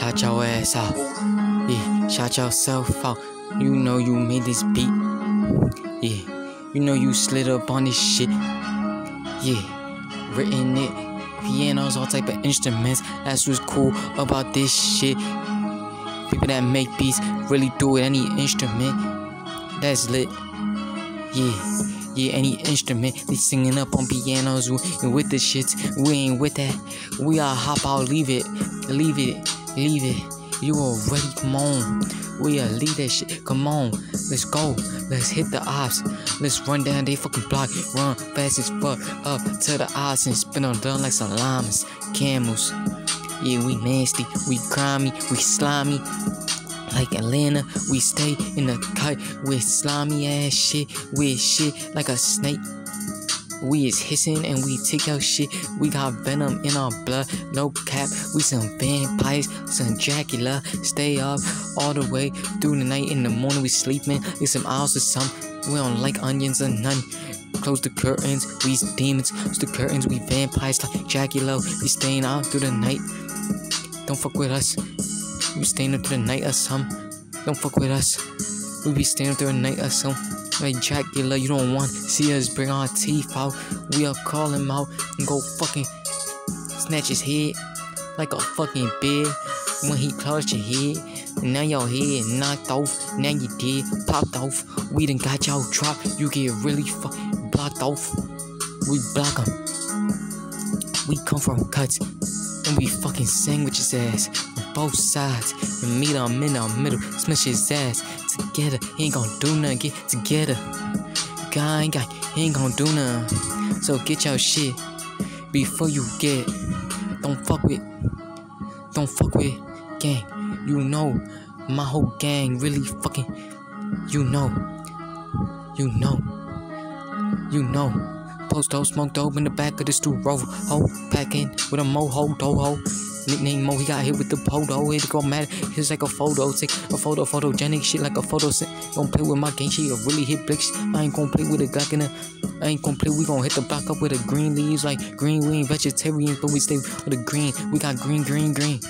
ass out. Yeah, shout yourself out. You know you made this beat. Yeah, you know you slid up on this shit. Yeah, written it. Pianos, all type of instruments. That's what's cool about this shit. People that make beats really do it any instrument. That's lit. Yeah. Yeah, any instrument, they singing up on pianos and with the shits. We ain't with that. We all hop out, leave it, leave it, leave it. You already, come on. We are shit. Come on, let's go. Let's hit the ops. Let's run down they fucking block. Run fast as fuck up to the ops and spin on them like some llamas, camels. Yeah, we nasty, we grimy, we slimy. Like Atlanta, we stay in the cut with slimy ass shit, with shit like a snake. We is hissing and we take out shit. We got venom in our blood, no cap. We some vampires, some Dracula. Stay up all the way through the night. In the morning we sleeping. Get some owls or some. We don't like onions or none. Close the curtains, we demons. Close the curtains, we vampires like. We staying out through the night. Don't fuck with us. We staying up through the night or some. Don't fuck with us. We be staying up through the night or some. Like Dracula, you don't want see us bring our teeth out. We'll call him out and go fucking snatch his head like a fucking bear when he clutched your head. Now your head knocked off, now you dead, popped off. We done got y'all dropped, you get really fucking blocked off. We block 'em. We come from cuts and we fucking sandwich his ass on both sides and meet him in the middle, smash his ass together. He ain't gonna do nothing, get together. Guy, guy, he ain't gonna do nothing. So get your shit before you get. Don't fuck with, don't fuck with gang. You know, my whole gang really fucking. You know, you know, you know. Post dope, smoke dope in the back of the stool, roll, ho, packing with a moho, doho. Nickname Mo, he got hit with the photo. It go mad, it's like a photo. Take a photo, photogenic shit like a photo. Don't play with my game. shit, a really hit bricks. I ain't gonna play with a Glock in a. I ain't gonna play, we gonna hit the block up with a green leaves like green. We ain't vegetarians, but we stay with a green. We got green, green, green.